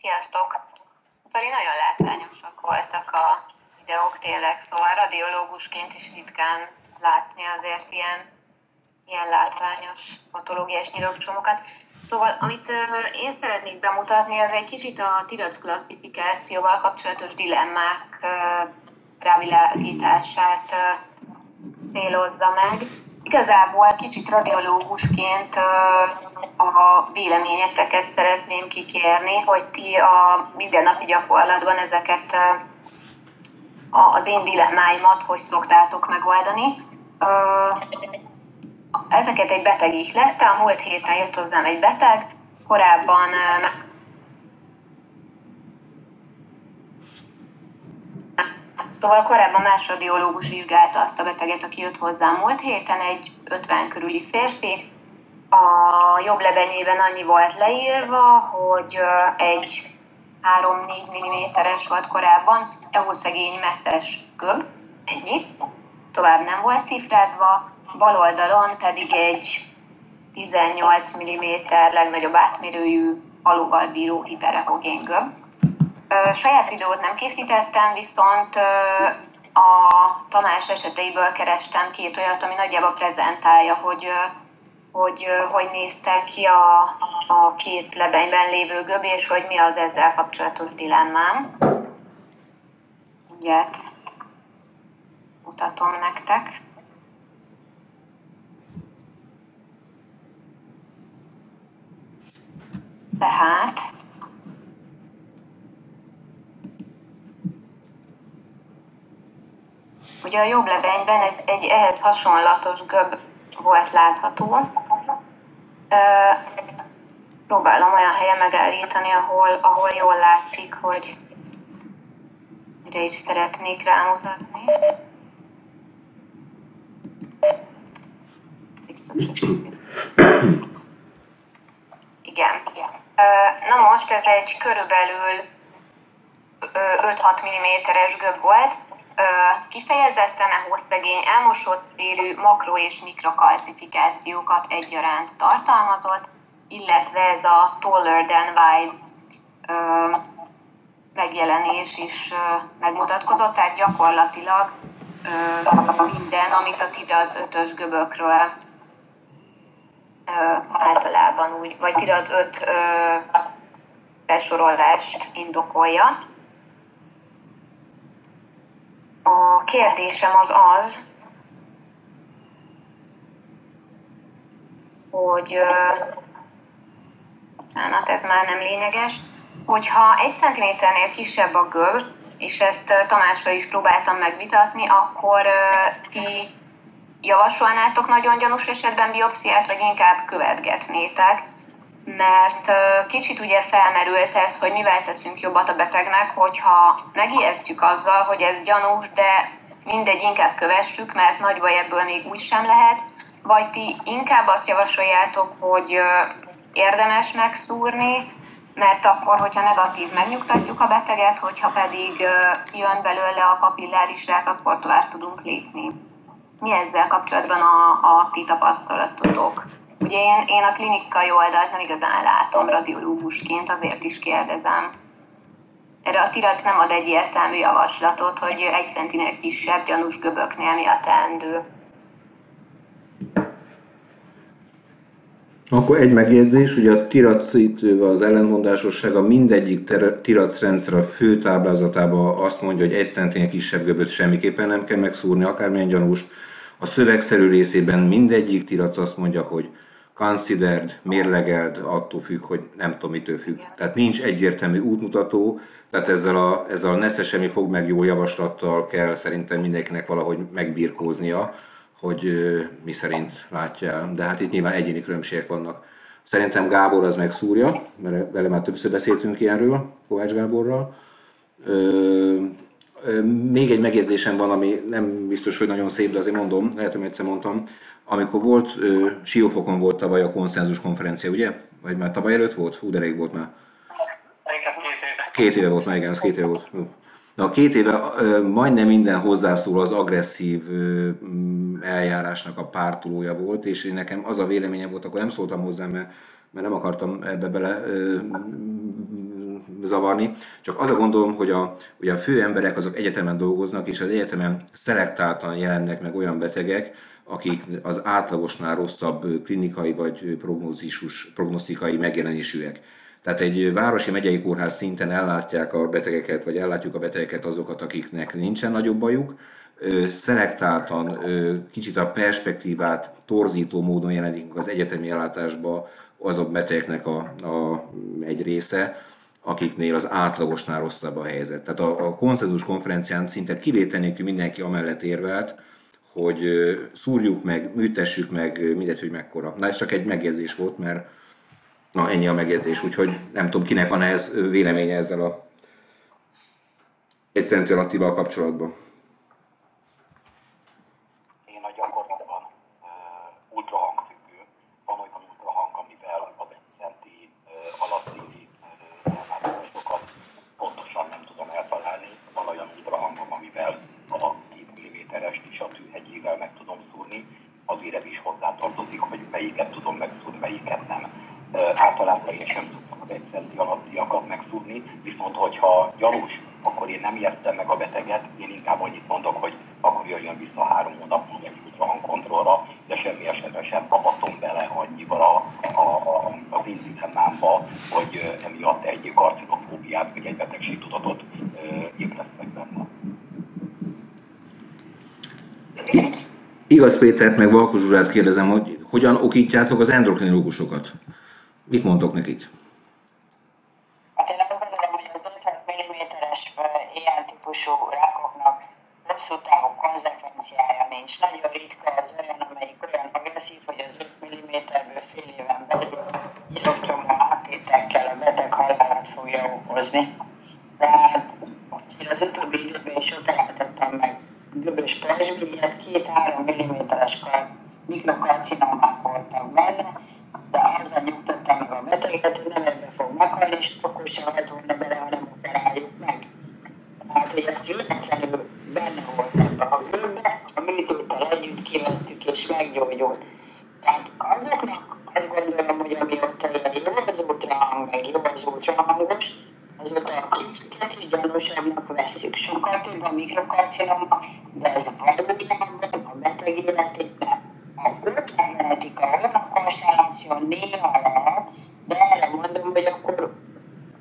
Sziasztok! Zoli, nagyon látványosak voltak a videók tényleg, szóval radiológusként is ritkán látni azért ilyen, ilyen látványos patológiás nyirokcsomokat. Szóval, amit én szeretnék bemutatni, az egy kicsit a tirac klasszifikációval kapcsolatos dilemmák rávilágítását célozza meg. Igazából kicsit radiológusként a véleményeteket szeretném kikérni, hogy ti a mindennapi gyakorlatban ezeket az én dilemmáimat hogy szoktátok megoldani. Ezeket egy beteg ihlette, a múlt héten jött hozzám egy beteg, korábban Szóval korábban más radiológus vizsgálta azt a beteget, aki jött hozzám múlt héten, egy 50 körüli férfi. A jobb lebenyében annyi volt leírva, hogy egy 3-4 mm-es volt korábban, EU szegény messzes göb, ennyi. Tovább nem volt cifrázva, bal oldalon pedig egy 18 mm legnagyobb átmérőjű alóval bíró hiperehogén göb Saját videót nem készítettem, viszont a Tamás eseteiből kerestem két olyat, ami nagyjából prezentálja, hogy hogy hogy néztek ki a, a két lebenyben lévő göb, és hogy mi az ezzel kapcsolatos dilemmám. Ugye mutatom nektek. Tehát Ugye a jobb lebenyben egy, egy ehhez hasonlatos göb volt látható. Próbálom olyan helyen megállítani, ahol, ahol jól látszik, hogy mire is szeretnék rámutatni. Igen. Na most ez egy körülbelül 5-6 mm-es göb volt, kifejezetten a hosszegény elmosott szélű makro- és mikrokalcifikációkat egyaránt tartalmazott, illetve ez a taller than wide megjelenés is megmutatkozott, tehát gyakorlatilag minden, amit a TIDAZ 5-ös göbökről általában úgy, vagy TIDAZ 5 besorolást indokolja. A kérdésem az az, hogy hát ez már nem lényeges, hogyha egy centiméternél kisebb a göl, és ezt Tamásra is próbáltam megvitatni, akkor ti javasolnátok nagyon gyanús esetben biopsziát, vagy inkább követgetnétek? Mert kicsit ugye felmerült ez, hogy mivel teszünk jobbat a betegnek, hogyha megijesztjük azzal, hogy ez gyanús, de mindegy, inkább kövessük, mert nagy baj ebből még úgy sem lehet, vagy ti inkább azt javasoljátok, hogy érdemes megszúrni, mert akkor, hogyha negatív, megnyugtatjuk a beteget, hogyha pedig jön belőle a kapilláris rák, akkor tovább tudunk lépni. Mi ezzel kapcsolatban a, a ti tapasztalatotok? Ugye én, én a klinikai oldalt nem igazán látom radiológusként, azért is kérdezem. Erre a tirat nem ad egyértelmű javaslatot, hogy egy centinél kisebb gyanús göböknél mi a teendő. Akkor egy megjegyzés, hogy a tiracítővel az ellenmondásossága mindegyik tirac rendszer a fő táblázatában azt mondja, hogy egy centinél kisebb göböt semmiképpen nem kell megszúrni, akármilyen gyanús. A szövegszerű részében mindegyik tirac azt mondja, hogy considered, mérlegeld, attól függ, hogy nem tudom, mitől függ. Tehát nincs egyértelmű útmutató, tehát ezzel a, ezzel a nesze semmi fog meg jó javaslattal kell szerintem mindenkinek valahogy megbirkóznia, hogy mi szerint látja De hát itt nyilván egyéni különbségek vannak. Szerintem Gábor az megszúrja, mert vele már többször beszéltünk ilyenről, Kovács Gáborral. Ö, még egy megjegyzésem van, ami nem biztos, hogy nagyon szép, de azért mondom, lehet, hogy egyszer mondtam, amikor volt, ö, Siófokon volt tavaly a konszenzus konferencia, ugye? Vagy már tavaly előtt volt? Hú, de rég volt már. két éve. Volt már, igen, ez két éve volt. Na, két éve majdnem minden hozzászól az agresszív eljárásnak a pártolója volt, és én nekem az a véleményem volt, akkor nem szóltam hozzá, mert, mert nem akartam ebbe bele zavarni, csak az a gondolom, hogy a, hogy a fő emberek azok egyetemen dolgoznak, és az egyetemen szelektáltan jelennek meg olyan betegek, akik az átlagosnál rosszabb klinikai vagy prognózisus, prognosztikai megjelenésűek. Tehát egy városi megyei kórház szinten ellátják a betegeket, vagy ellátjuk a betegeket azokat, akiknek nincsen nagyobb bajuk, szelektáltan kicsit a perspektívát torzító módon jelenik az egyetemi ellátásba azok betegeknek a, a, egy része, akiknél az átlagosnál rosszabb a helyzet. Tehát a, a konszenzus konferencián szinte kivétel nélkül mindenki amellett érvelt, hogy szúrjuk meg, műtessük meg, mindegy, hogy mekkora. Na ez csak egy megjegyzés volt, mert na ennyi a megjegyzés, úgyhogy nem tudom, kinek van ez véleménye ezzel a egy Attival kapcsolatban. Általában én sem tudtam az egy centi alattiakat megszúrni, viszont hogyha gyanús, akkor én nem értem meg a beteget, én inkább annyit mondok, hogy akkor jöjjön vissza három hónap múlva egy ultrahangontrollra, de semmi esetben sem apatom bele annyival a, a, a, az inzidemámba, hogy emiatt egy karcinofóbiát, vagy egy betegségtudatot ébresztek benne. Igaz Pétert meg Valkos Zsuzsát kérdezem, hogy hogyan okítjátok az endokrinológusokat? Mit mondtok nekik? Hát én azt gondolom, hogy az 50 mm-es ilyen típusú rákoknak hosszú távú konzekvenciája nincs. Nagyon ritka az olyan, amelyik olyan agresszív, hogy az 5 mm-ből fél éven belül nyilokcsomó átétekkel a beteg halálát fogja okozni. Tehát én az utóbbi időben is operáltattam meg göbös pezsményet, két-három mm-es mikrokarcinomák voltak benne, de azzal nyugtatta a hogy nem ebbe fog meghalni, és akkor sem volna bele, ha nem operáljuk meg. Hát, hogy ezt véletlenül benne volt ebbe a gőbbe, a műtéttel együtt kivettük és meggyógyult. Tehát azoknak azt gondolom, hogy ami ott jó az ultrahang, meg jó az ultrahangos, azok a kicsiket is gyanúsabbnak vesszük. Sokkal több a mikrokarcinoma, de ez valójában a beteg életét nem akkor meglehetik a honlapkonstelláció, néha lehet, de erre mondom, hogy akkor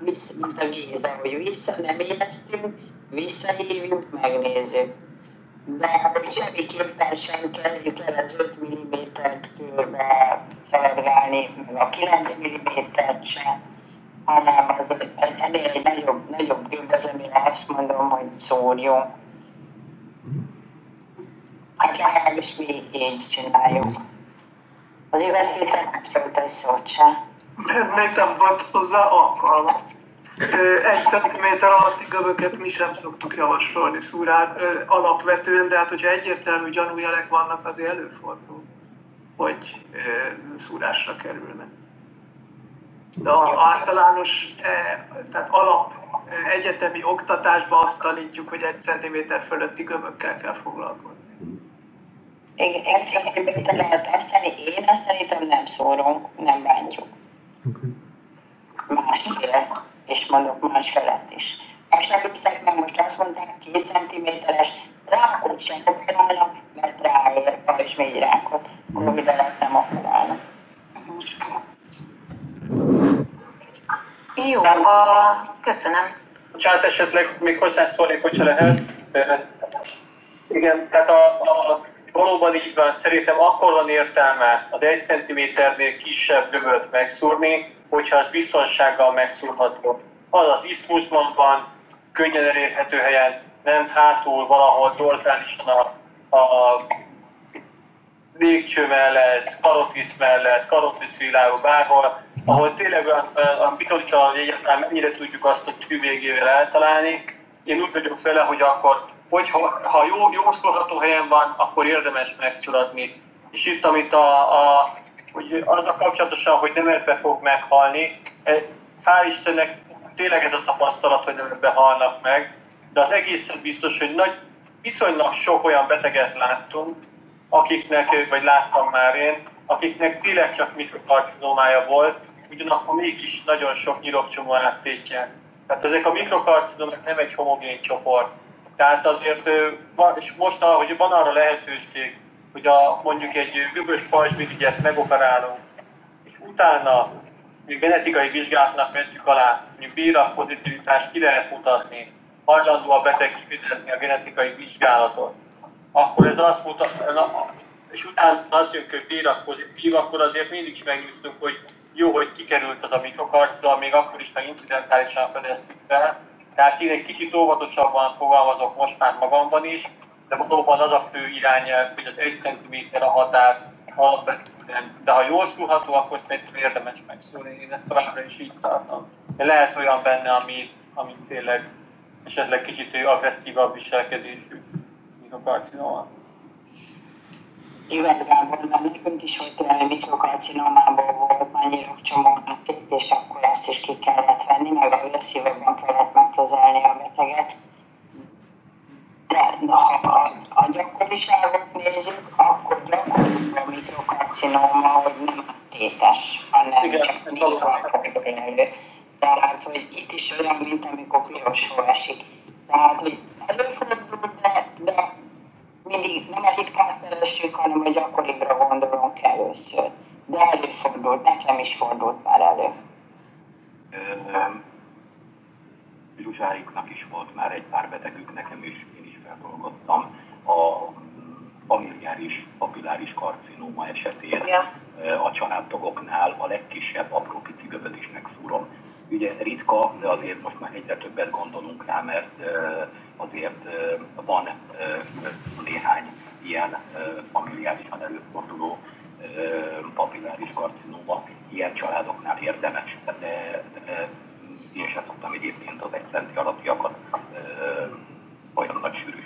vissza, mint a Géza, hogy vissza nem éreztünk, visszahívjuk, megnézzük. De hogy semmiképpen sem kezdjük el az 5 mm-t körbe felválni, meg a 9 mm-t sem, hanem az ennél egy nagyobb, nagyobb gömb az, amire azt mondom, hogy szórjunk. Hát legalábbis mi így csináljuk. Az üvegfétel nem szólt egy szót se. Még nem volt hozzá alkalma. Egy centiméter alatti göböket mi sem szoktuk javasolni szúrán alapvetően, de hát hogyha egyértelmű gyanújelek vannak, azért előfordul, hogy szúrásra kerülnek. De általános, tehát alap egyetemi oktatásban azt tanítjuk, hogy egy centiméter fölötti göbökkel kell foglalkozni. Igen, szerintem lehet eszteni, én ezt szerintem nem szórunk, nem bántjuk. Okay. Másfél, és mondok más felett is. Hiszek meg, most azt mondták, két centiméteres rákot sem operálnak, mert ráér pajzsmény rákot. Covid alatt nem operálnak. Jó, a... köszönöm. Bocsánat, esetleg még hozzászólnék, hogyha lehet. Igen, tehát a, a valóban így van, szerintem akkor van értelme az egy centiméternél kisebb göbölt megszúrni, hogyha az biztonsággal megszúrható. Az az iszmusban van, könnyen elérhető helyen, nem hátul valahol dorzálisan a, a légcső mellett, karotisz mellett, karotisz világú bárhol, ahol tényleg a bizonytalan, hogy egyáltalán mennyire tudjuk azt a tű végével eltalálni. Én úgy vagyok vele, hogy akkor hogy ha, ha jó, jó szólható helyen van, akkor érdemes megszületni. És itt, amit a, a hogy az a kapcsolatosan, hogy nem ebbe fog meghalni, e, hál' Istennek tényleg ez a tapasztalat, hogy nem ebbe halnak meg, de az egészen biztos, hogy nagy, viszonylag sok olyan beteget láttunk, akiknek, vagy láttam már én, akiknek tényleg csak mikrokarcinómája volt, ugyanakkor mégis nagyon sok nyirokcsomó áttétje Tehát ezek a mikrokarcinomok nem egy homogén csoport. Tehát azért, és most, hogy van arra lehetőség, hogy a, mondjuk egy göbös pajzsmirigyet megoperálunk, és utána még genetikai vizsgálatnak mentjük alá, mondjuk bírak pozitivitást ki lehet mutatni, hajlandó a beteg kifizetni a genetikai vizsgálatot, akkor ez azt mutat, és utána azt jön, hogy bírak pozitív, akkor azért mindig is megnyúztunk, hogy jó, hogy kikerült az a mikrokarcra, még akkor is, ha incidentálisan fedeztük fel. Tehát én egy kicsit óvatosabban fogalmazok most már magamban is, de valóban az a fő irányelv, hogy az 1 cm a határ alapvetően, de ha jól szúrható, akkor szerintem érdemes megszúrni. Én ezt továbbra is így tartom. De lehet olyan benne, ami, ami tényleg esetleg kicsit agresszívabb viselkedésű, mint a karcinoma. Évet Gábor, mert nekünk is olyan mikrokarcinomából volt már csomónak és akkor ezt is ki kellett a szívekben kellett megkezelni a beteget. De ha a, a gyakoriságot nézzük, akkor gyakoribb a mikrokarcinoma, hogy nem tétes, hanem Igen, csak mikrokarcinoma. Tehát, hogy itt is olyan, mint amikor piros esik. Tehát, hogy előfordul, de, de mindig nem a ritkán felesünk, hanem a gyakoribbra gondolunk először. De előfordult, nekem is fordult már elő. Zsuzsáiknak is volt már egy pár betegük, nekem is, én is feldolgoztam. A familiáris papilláris karcinóma esetén ja. a családtagoknál a legkisebb apró pici göböt is megszúrom. Ugye ritka, de azért most már egyre többet gondolunk rá, mert azért van néhány ilyen familiárisan előforduló papilláris karcinóma, ilyen családoknál érdemes, de, de én sem szoktam egyébként az egyszenti alapjakat olyan nagy sűrű